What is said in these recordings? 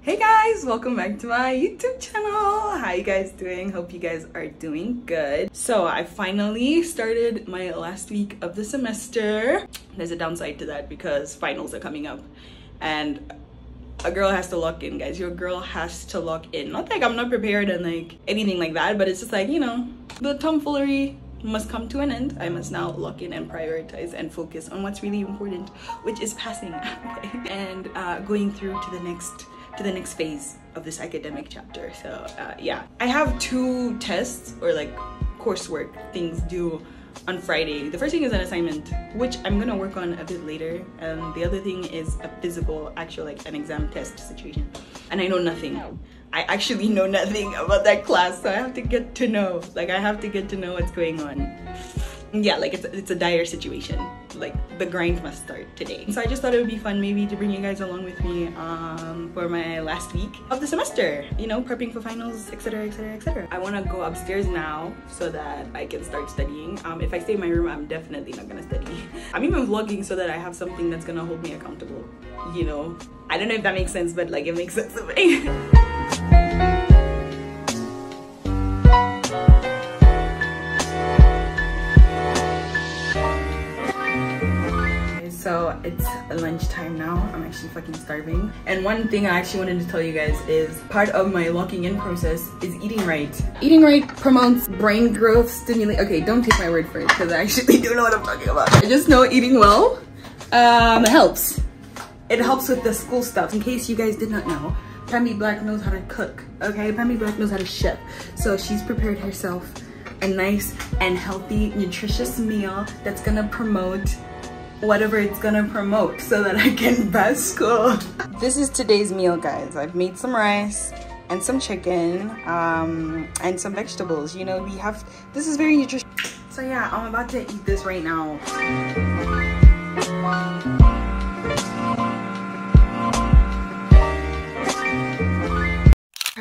Hey guys, welcome back to my YouTube channel. How you guys doing? Hope you guys are doing good. So I finally started my last week of the semester. There's a downside to that because finals are coming up and a girl has to lock in guys. Your girl has to lock in. Not like i'm not prepared and like anything like that but it's just like you know the tomfoolery must come to an end. I must now lock in and prioritize and focus on what's really important which is passing and uh, going through to the next to the next phase of this academic chapter. So uh, yeah. I have two tests or like coursework things due on Friday. The first thing is an assignment, which I'm gonna work on a bit later. And the other thing is a physical, actual like an exam test situation. And I know nothing. I actually know nothing about that class, so I have to get to know. Like I have to get to know what's going on yeah like it's, it's a dire situation. Like the grind must start today. So i just thought it would be fun maybe to bring you guys along with me um, for my last week of the semester. You know prepping for finals etc etc etc i want to go upstairs now so that i can start studying. Um, if i stay in my room i'm definitely not gonna study. I'm even vlogging so that i have something that's gonna hold me accountable. You know? I don't know if that makes sense but like it makes sense to me it's lunchtime now. I'm actually fucking starving. And one thing i actually wanted to tell you guys is part of my locking in process is eating right. Eating right promotes brain growth stimulate okay don't take my word for it because i actually do know what i'm talking about. I just know eating well um helps. It helps with the school stuff. In case you guys did not know Pamby Black knows how to cook, okay? Pamby Black knows how to chef. So she's prepared herself a nice and healthy, nutritious meal that's gonna promote whatever it's gonna promote so that I can pass school. This is today's meal, guys. I've made some rice and some chicken um, and some vegetables. You know, we have, this is very nutritious. So yeah, I'm about to eat this right now.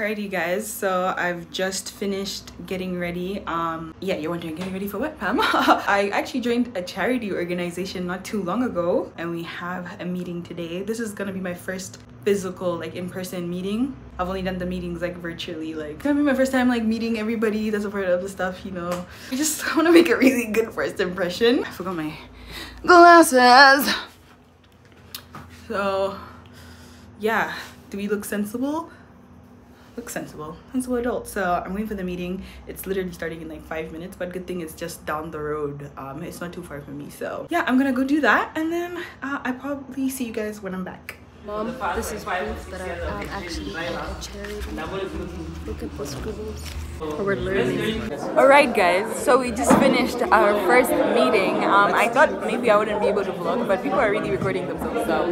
Alrighty guys, so I've just finished getting ready. Um, yeah, you're wondering, getting ready for what, Pam? I actually joined a charity organization not too long ago and we have a meeting today. This is gonna be my first physical, like in-person meeting. I've only done the meetings like virtually, like gonna be my first time like meeting everybody that's a part of the stuff, you know. I just wanna make a really good first impression. I forgot my glasses. So yeah, do we look sensible? Look sensible. Sensible adult. So i'm waiting for the meeting. It's literally starting in like five minutes but good thing it's just down the road. Um it's not too far from me. So yeah i'm gonna go do that and then uh, i probably see you guys when i'm back Mom, this is proof that I'm um, actually in a charity. Look at the scribbles. We're learning. Alright guys, so we just finished our first meeting. Um, I thought maybe I wouldn't be able to vlog, but people are really recording themselves, so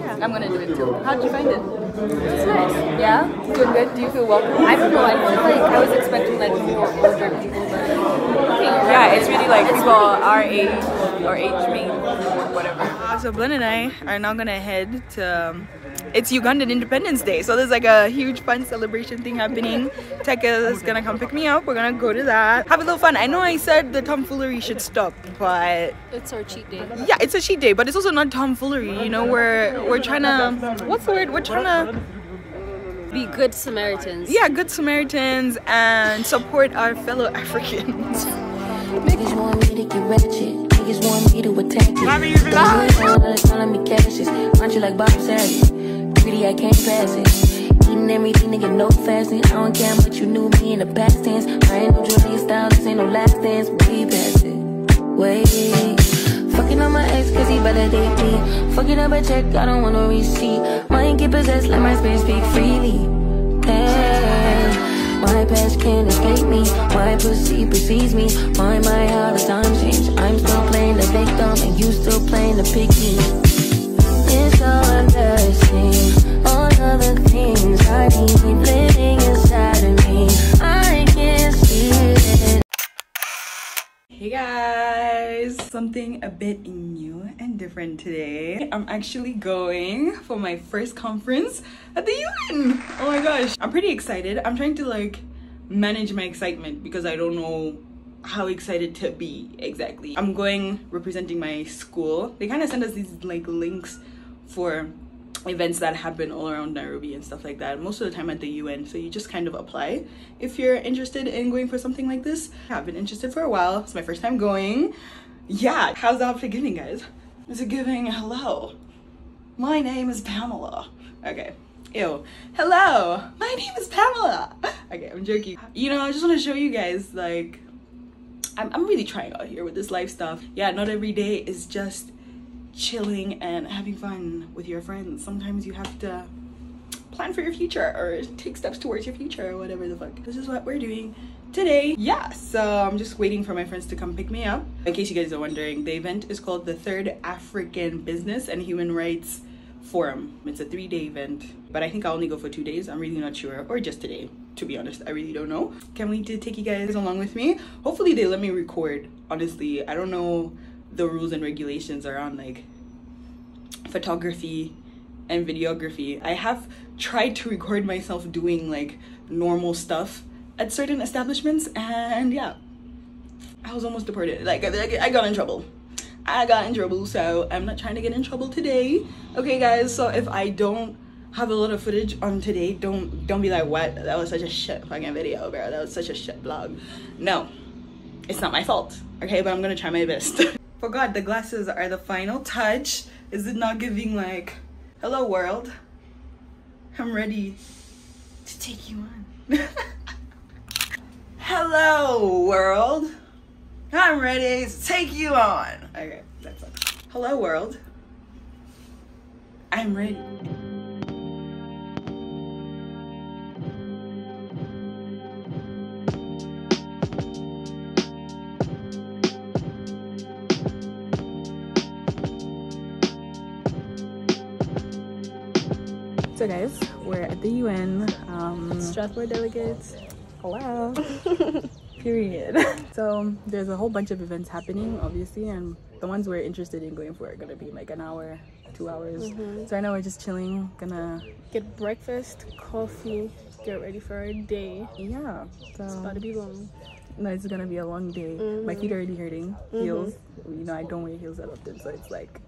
yeah, I'm gonna do it too. How'd you find it? It's nice. Yeah? Doing good? Do you feel welcome? I don't know, I feel like I was expecting like more older people, but okay, Yeah, it's really like people our age or age mate or whatever. Uh, so Glenn and I are now gonna head to um, it's Ugandan Independence Day, so there's like a huge fun celebration thing happening. Tekka is gonna come pick me up. We're gonna go to that. Have a little fun. I know I said the tomfoolery should stop, but it's our cheat day. yeah, it's a cheat day, but it's also not tomfoolery. You know, we're we're trying to what's the word? We're trying to Be good Samaritans. yeah, good Samaritans and support our fellow Africans. Niggas want me to get ratchet. Niggas want attack it. Don't do it all the time, let me cash this. Aren't you like Bob Saget? Greedy, I can't pass it. Eating everything, nigga, no fasting. I don't care what you knew me in the past tense. I ain't no Julia Stiles, this ain't no last dance. Way past it. Way. Fucking on my ex, cause he better date me. Fucking up a check, I don't want no receipt. Mind get possessed, let my spirit speak freely. Hey. My past can't escape me. My pussy precedes me. My, my, how the times change. I'm still playing the victim, and you still playing the picky. It's so embarrassing. All of the things I need living inside of me. I can't see it. Hey guys! Something a bit new and different today. I'm actually going for my first conference at the UN! Oh my gosh, I'm pretty excited. I'm trying to like manage my excitement because I don't know how excited to be exactly. I'm going representing my school. They kind of send us these like links for events that happen all around Nairobi and stuff like that. Most of the time at the UN. So you just kind of apply if you're interested in going for something like this. I've been interested for a while. It's my first time going. Yeah, how's that giving, guys? Is it giving hello? My name is Pamela. Okay. Ew. Hello, my name is Pamela. Okay, I'm joking. You know, I just want to show you guys like I'm, I'm really trying out here with this life stuff. Yeah, not every day is just chilling and having fun with your friends. Sometimes you have to plan for your future or take steps towards your future or whatever the fuck. This is what we're doing today. Yeah, so I'm just waiting for my friends to come pick me up. In case you guys are wondering, the event is called the Third African Business and Human Rights Forum. It's a three day event, but I think I'll only go for two days. I'm really not sure, or just today. To be honest, I really don't know. can we take you guys along with me. Hopefully, they let me record. Honestly, I don't know the rules and regulations around like photography and videography. I have tried to record myself doing like normal stuff at certain establishments, and yeah, I was almost deported. Like, I got in trouble. I got in trouble, so I'm not trying to get in trouble today. Okay, guys, so if I don't have a lot of footage on today, don't don't be like, what? That was such a shit fucking video, bro. That was such a shit vlog. No, it's not my fault, okay? But I'm gonna try my best. For God, the glasses are the final touch. Is it not giving like, hello world? I'm ready to take you on. hello world. I'm ready to take you on. Okay, that's it. Hello world. I'm ready. So guys, we're at the UN. Um, Strathmore delegates. Hello. Period. so there's a whole bunch of events happening, obviously, and the ones we're interested in going for are gonna be like an hour, two hours. Mm-hmm. So right now we're just chilling, gonna Get breakfast, coffee, get ready for our day. yeah. So It's about to be long. no, it's gonna be a long day. My feet are already hurting. Heels. You know, I don't wear heels that often, so it's like.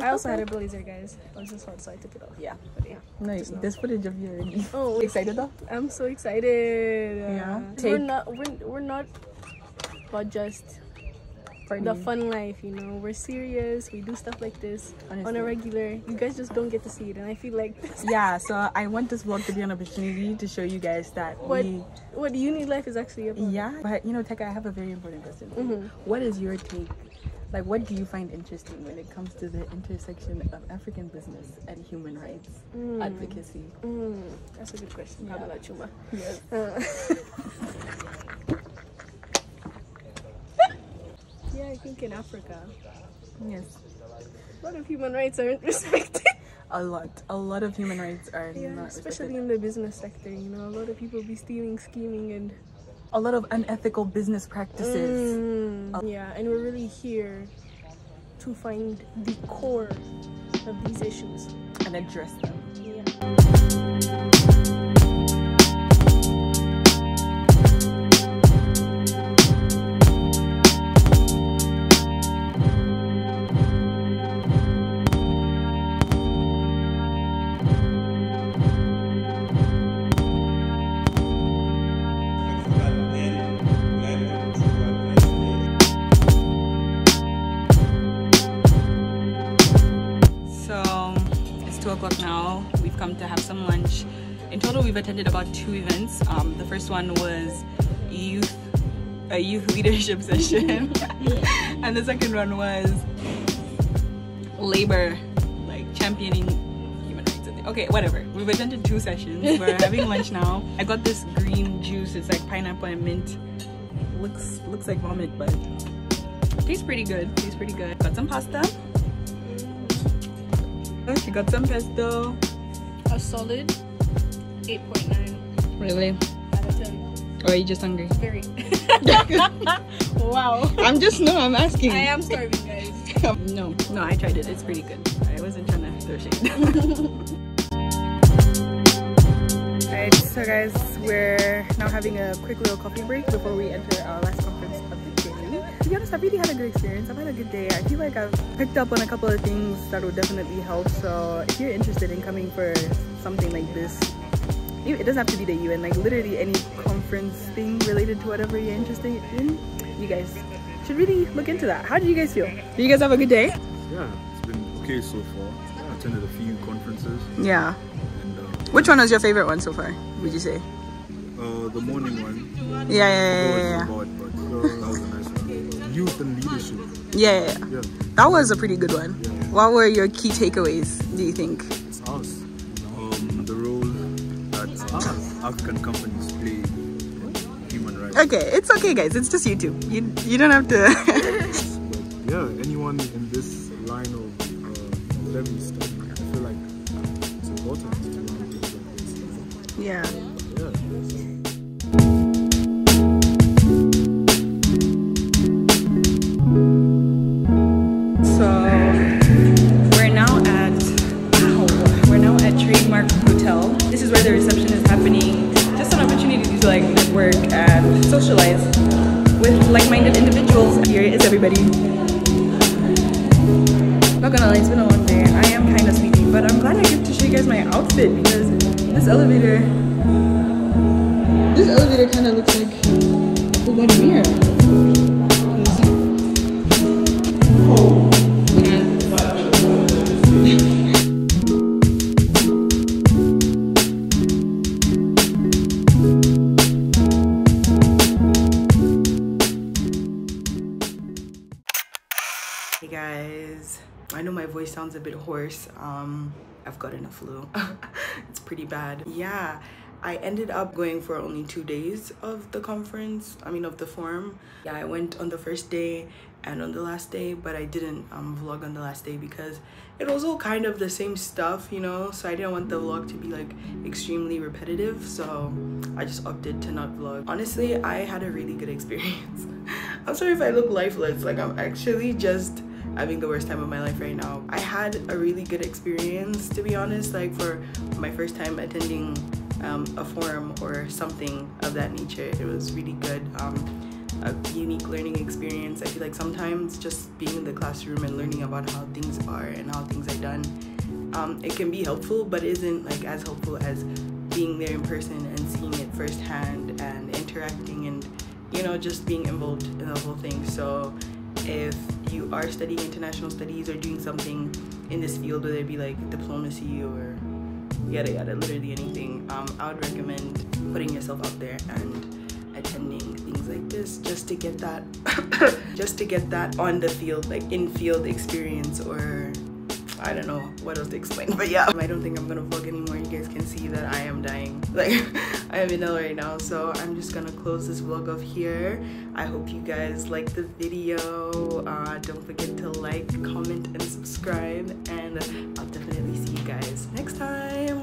I also had a blazer, guys. I was just hot, so I took it off. Yeah. But yeah. No, know. there's footage of you already. Oh, excited though? I'm so excited. Yeah? Uh, We're not. We're, we're not. But just the fun life, you know. We're serious. We do stuff like this on a regular. You guys just don't get to see it, and I feel like Yeah, so I want this vlog to be an opportunity to show you guys that what we what uni life is actually about. Yeah, but you know, Teka, I have a very important question. you. Mhm. What is your take? Like, what do you find interesting when it comes to the intersection of African business and human rights Mm. advocacy? Mm, that's a good question. Yeah. Kabbalah Chuma. Yes. Uh, yeah, I think in Africa, Yes. a lot of human rights aren't respected. A lot. A lot of human rights are yeah, not especially respected. in the business sector. You know, a lot of people be stealing, scheming, and A lot of unethical business practices. Mm, yeah, and we're really here to find the core of these issues. and address them. Yeah. Attended about two events. Um, the first one was youth, a youth leadership session, and the second one was labor, like championing human rights. Okay, whatever. We've attended two sessions. We're having lunch now. I got this green juice. It's like pineapple and mint. Looks looks like vomit, but tastes pretty good. Tastes pretty good. Got some pasta. She got some pesto. A solid 8.9 Really? out of 10. Or are you just hungry? Very. wow. I'm just no, I'm asking. I am starving, guys. no, no, I tried it. It's pretty good. I wasn't trying to throw shade. Alright, so guys, we're now having a quick little coffee break before we enter our last conference of the day. To be honest, I've really had a good experience. I've had a good day. I feel like I've picked up on a couple of things that will definitely help. So if you're interested in coming for something like this, it doesn't have to be the UN, like literally any conference thing related to whatever you're interested in, you guys should really look into that. How do you guys feel? Did you guys have a good day? Yeah, it's been okay so far. I attended a few conferences. Yeah. And, uh, Which one was your favorite one so far, would you say? uh, the morning one. Yeah, yeah, yeah, yeah, but that was a nice one. Youth and leadership. yeah. yeah, yeah. Yeah, That was a pretty good one. Yeah. What were your key takeaways, do you think? African companies play human rights. Okay, it's okay, guys. It's just YouTube. You you don't have to. But yeah, anyone in this line of uh, level study, I feel like it's important to learn things like this. yeah. Yeah. Not gonna lie, it's been a long day. I am kind of sleepy, but I'm glad I get to show you guys my outfit because this elevator, this elevator kind of looks like a body mirror. Hey guys, I know my voice sounds a bit hoarse. Um, I've gotten a flu. it's pretty bad. Yeah, I ended up going for only two days of the conference. I mean, of the forum. Yeah, I went on the first day and on the last day, but I didn't um, vlog on the last day because it was all kind of the same stuff, you know. So I didn't want the vlog to be like extremely repetitive. So I just opted to not vlog. Honestly, I had a really good experience. I'm sorry if I look lifeless. Like I'm actually just having the worst time of my life right now. I had a really good experience to be honest, like for my first time attending um, a forum or something of that nature. It was really good. Um, a unique learning experience. I feel like sometimes just being in the classroom and learning about how things are and how things are done, um, it can be helpful, but isn't like as helpful as being there in person and seeing it firsthand and interacting and you know just being involved in the whole thing. So if you are studying international studies or doing something in this field, whether it be like diplomacy or yada yada, literally anything, um, I would recommend putting yourself out there and attending things like this just to get that just to get that on the field like in field experience or I don't know what else to explain, but yeah. I don't think I'm gonna vlog anymore. You guys can see that I am dying. Like, I am in hell right now, so I'm just gonna close this vlog off here. I hope you guys liked the video. Uh, don't forget to like, comment, and subscribe, and I'll definitely see you guys next time.